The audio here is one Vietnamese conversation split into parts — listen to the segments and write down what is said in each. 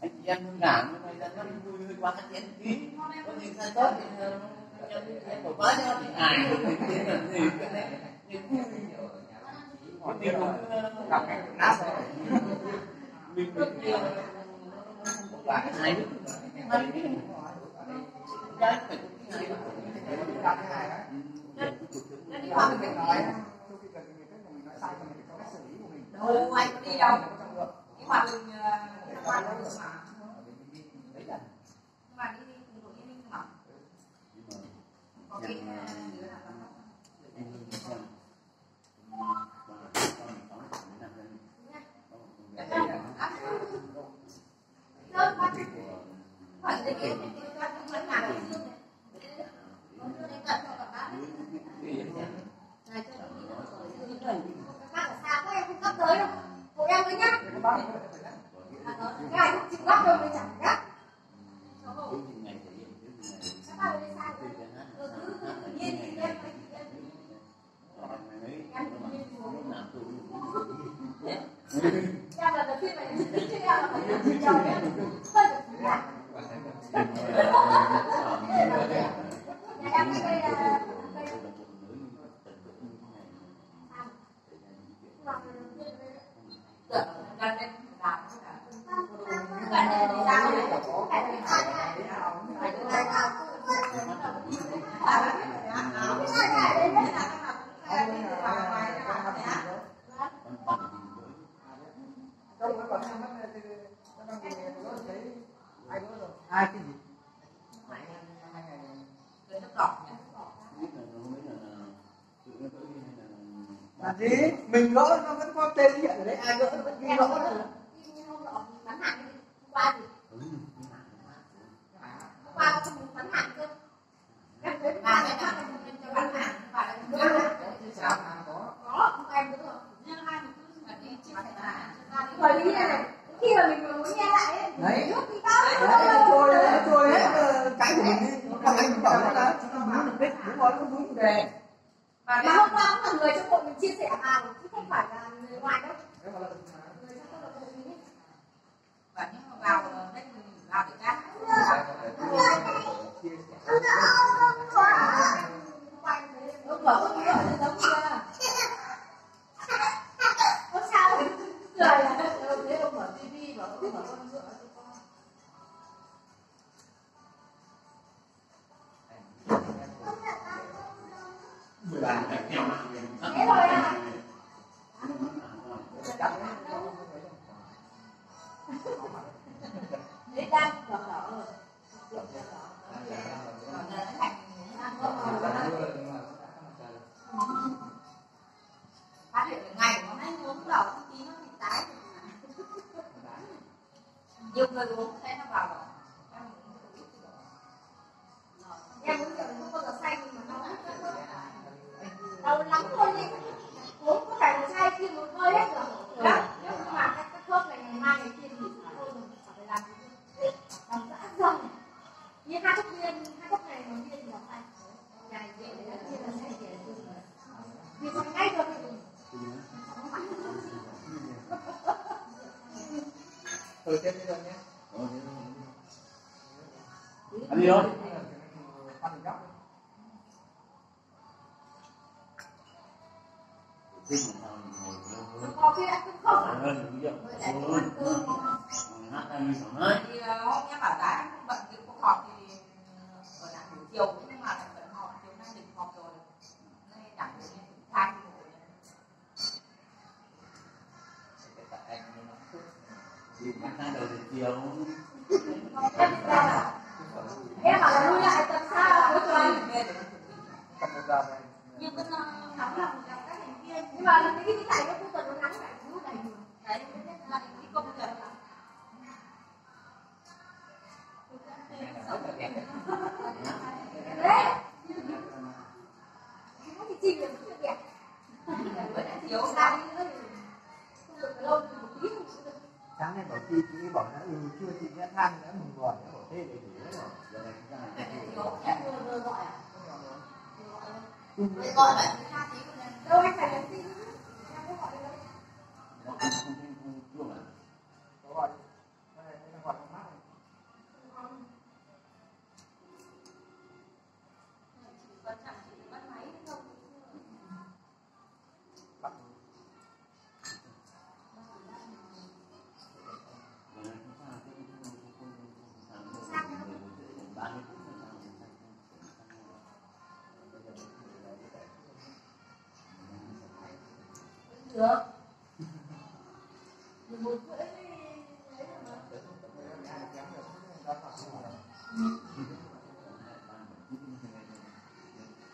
anh chị em hương nhưng mà nó vui hơi quá anh chị em ký có gì sai tốt thì em bỏ quá nhau thì ai thì là gì cái này thì vui. Mình cũng gặp cái nát rồi. Mình cũng lại hay hay phải nó đi qua mình nói đâu anh có đi đâu? Nhưng mà mình qua đâu được mà. Nhưng mà đi đi cùng tổ liên minh mà có cái đứa nào Hỏi cái kia thì tôi cho chúng vẫn làm cái xương này. Không đưa đến tận cho các bác. Này cho nó đi nó rồi xương này. Các bác ở xa quá em không cấp tới đâu. Hộ em với nhá. Gấp đâu mới chẳng gấp. Các bác ở đây xa rồi. Ừ, cứ tự nhiên thì em phải Em là đầu tiên phải chứ em là phải chịu đầu nhé. Hơi được chịu lại. Nhà em cái đây là ai cái gì? Là gì? Mình gỡ nó vẫn có tên hiện ở đấy ai gỡ nó vẫn ghi gỡ nữa bắn hạn đi qua gì qua không bắn hạn cơ em thấy bà sẽ phát cho bắn hạn và lại bắn hạn có không em đúng rồi nhưng hai mình cứ mà đi chia sẻ là bởi vì này khi mà mình muốn nghe lại ấy đấy nước đi tao đấy trôi đấy trôi hết ờ, cái của mình đi không anh cũng bảo là chúng ta muốn mục đích đúng rồi không đúng chủ đề mà hôm qua cũng là người trong hội mình chia sẻ vào chứ không phải là người ngoài đâu người trong câu lạc bộ mình ấy và mà vào đây mình vào để ra Luego có khi anh cũng không hơn ví dụ thì là hôm bảo bận cái cuộc họp thì ở đảng buổi chiều nhưng mà lại bận họp chiều nay định họp rồi nên đảng buổi chiều cũng khai thì buổi thì đầu chiều ra em bảo là lui lại tầm xa cuối tuần nhưng nóng lòng gặp các thành viên nhưng mà cái cái này nó cuối tuần nó nắng lại lúc này đấy là cái công việc là đấy. Nó thì chi được chưa đẹp. Lại thiếu ra đi nữa thì không được lâu thì một tí sáng nay bảo chị chị bảo là ừ chưa chị đã than đã mừng gọi đã bảo thế để đấy rồi. Giờ này chúng ta gì? Thiếu em vừa vừa gọi à vừa gọi lại anh được mười một rưỡi mà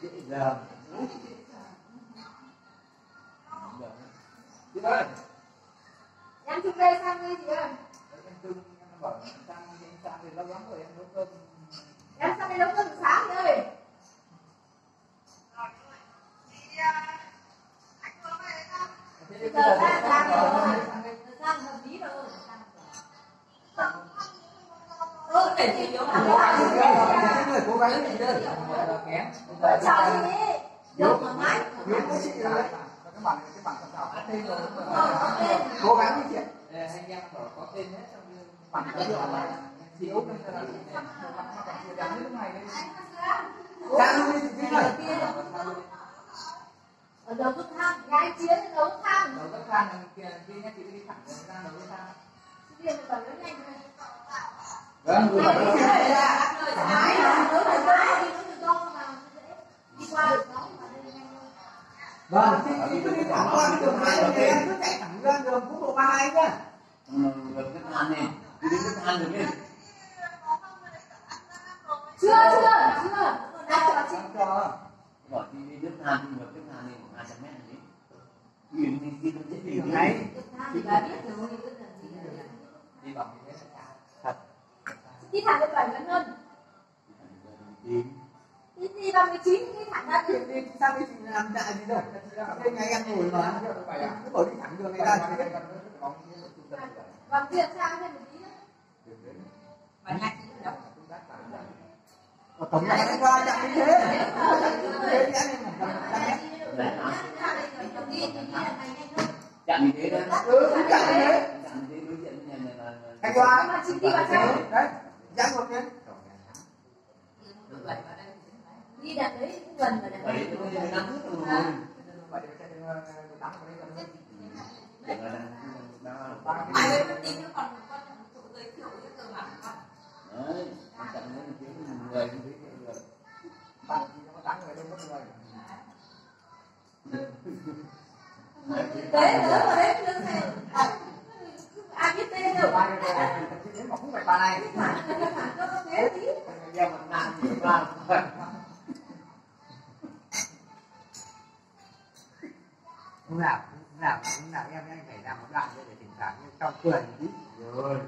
dễ dàng chị ơi em chung đây sang đây chị ơi. Em chung em bảo sang sang thì lâu lắm rồi em nấu cơm đây nấu cơm từ sáng chị ơi bây giờ ra sang rồi sang hợp lý rồi ừ để chị cố gắng người cố gắng kém Vợ chồng chị. Được mà mãi nếu có chị là cái bản cái bản tên rồi Ờ, có tên. cố gắng đi chị anh em có tên hết trong bản cái điều mà thiếu nên lúc này đi Ở ở đầu bước thang gái chiến ở đầu thang đầu bước thang là kia kia nhá chị đi thẳng ra đầu bước thang chị liền bảo lớn nhanh thôi vâng vừa Này, bảo là gái là lớn là nó mà đi qua được nó mà nhanh vâng chị chị cứ đi thẳng qua cái đường hai này em cứ chạy thẳng ra đường quốc lộ ba hai nhá được cái than này, đi đến cái than chưa chưa chưa cho chị cho Bỏ đi đi nước than, đi được nước than này khoảng 200 mét đấy. nhìn đi đi đi đi đường này thì bà biết rồi đi bằng cái thật đi thẳng được bảy lần hơn Đi. đi đi vào 19 đi thẳng ra đi đi sao đi chị làm đại gì đâu đây nhà em ngồi mà cứ bỏ đi thẳng đường này ra bằng tiền sang thêm một tí nữa tổng này anh qua chậm như thế. Thế thì anh em phải chậm nhé. Chặn như thế đó. ừ cũng chậm như thế. Anh qua mà vào trong đấy. Dắt một cái đi đặt đấy cũng gần và đặt. Bảy đây nó có 15 phút lúc nào lúc nào lúc nào em em phải làm một đoạn để thỉnh thoảng trong cười tí Rồi,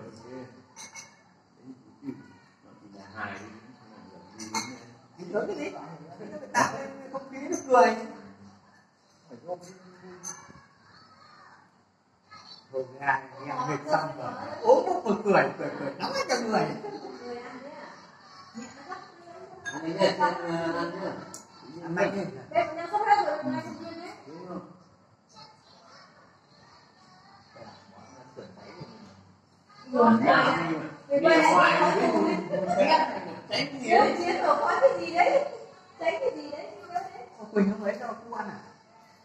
hài đi, đi thì lớn cái gì nó phải tạo lên không khí nó cười phải ôm Thôi ra em mệt xong rồi ốm cười cười cười nóng hết cả người ăn à Ăn đi ờ, ăn nhé. ăn ngoài đi, thì không tránh cái gì Chiến đấy. chiến rồi có cái gì đấy Thấy cái gì đấy Quỳnh không lấy cho cô ăn à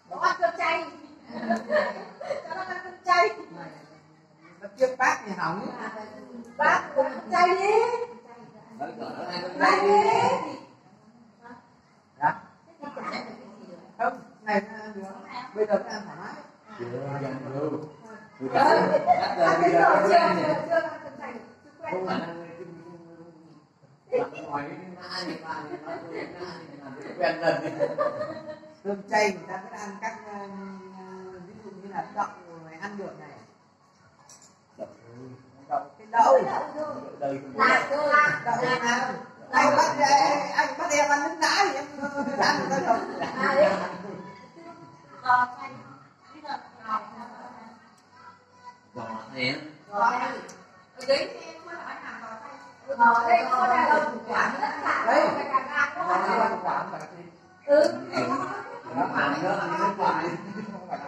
Nó ăn cơm chay Cho nó ăn cơm chay nó tiếc bác thì hỏng Bác cơm chay đi Chay đi đó không này được bây giờ nó ăn thoải mái Chưa, dần bây giờ ăn cơm chay chưa không là người cái- bạn cái ai thì bạn cái quen dần đi. cơm chay người ta vẫn ăn các ờ, ví dụ như là đậu này ăn được này. Đậu cái đậu. Cũng Lạc thôi. đậu nào anh bắt anh bắt em ăn nước đá thì em ăn được đâu À đấy Giò chay Bây giờ giò chay Ở đấy Ở đây có đàn ông quả tất cả Đấy. Cả cả gà có Còn hết nó rồi. ăn quả phải thì Ừ nó ăn nữa ăn nước ngoài cơm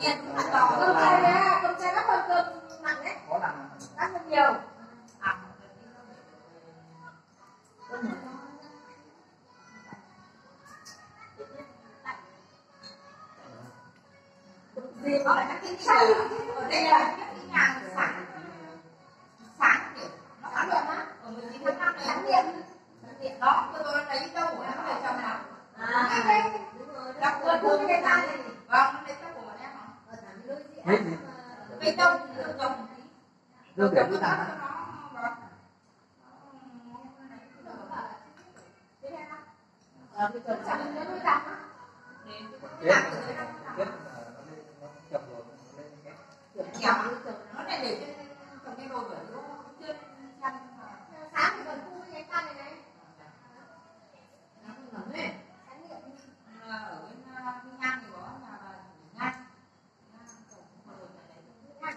chay ra cơm chay điện sáng điện đó tôi tôi lấy đâu của em để trong nào. À rồi. đọc cơm cơm cái này vâng lấy trong của em hả cây đông thì được trồng Đưa để chúng ta. Ờ, cái trồng sao nó nuôi ta? Chết mà, chết mà nó lên, nó chậm rồi, nó lên cái Nhỏ nó này để trên trồng cây đồ bởi nó chưa chăm sáng thì còn khu cái căn này này nó không ngấm ấy ở bên Minh An thì có nhà bà Nga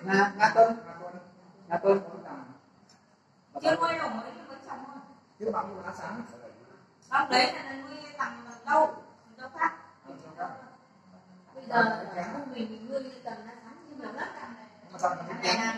Nga, Nga Tuân, Tuân. chưa nuôi đâu mới mới trồng thôi. Chứ bằng lá sáng. bác đấy là nuôi tầm lâu lâu khác? Bây giờ mình mình nuôi tầm là sáng nhưng mà rất là nào